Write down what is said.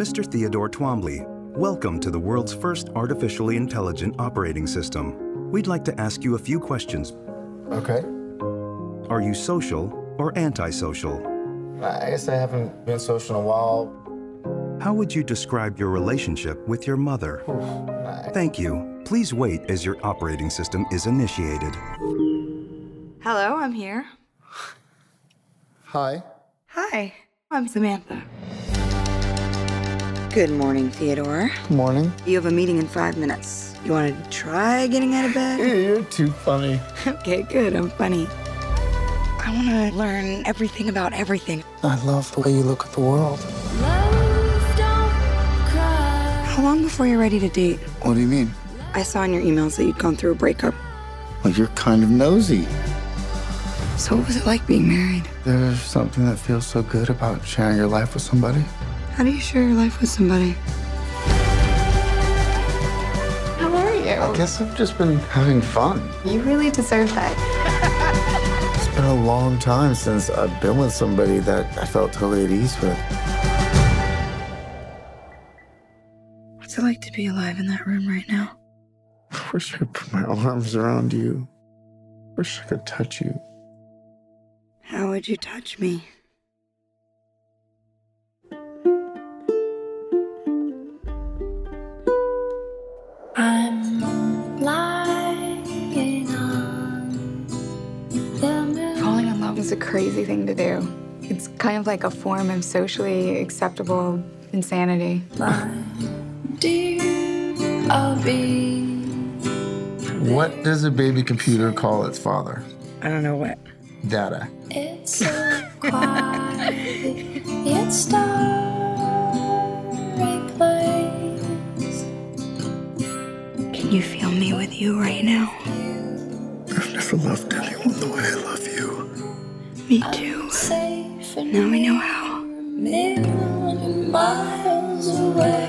Mr. Theodore Twombly, welcome to the world's first artificially intelligent operating system. We'd like to ask you a few questions. Okay. Are you social or antisocial? I guess I haven't been social in a while. How would you describe your relationship with your mother? I- Thank you. Please wait as your operating system is initiated. Hello, I'm here. Hi. Hi, I'm Samantha. Good morning, Theodore. Morning. You have a meeting in five minutes. You want to try getting out of bed? You're too funny. okay, good. I'm funny. I want to learn everything about everything. I love the way you look at the world. How long before you're ready to date? What do you mean? I saw in your emails that you'd gone through a breakup. Well, you're kind of nosy. So, what was it like being married? There's something that feels so good about sharing your life with somebody. How do you share your life with somebody? How are you? I guess I've just been having fun. You really deserve that. It's been a long time since I've been with somebody that I felt totally at ease with. What's it like to be alive in that room right now? I wish I could put my arms around you. I Wish I could touch you. How would you touch me? Falling in love is a crazy thing to do. It's kind of like a form of socially acceptable insanity. Dear, I'll be What does a baby computer call its father? I don't know what. Data. It's so quiet. It's starry place. Can you feel me with you right now? I've never loved anyone the way I love you. Me too. Safe Now we know how. million miles away.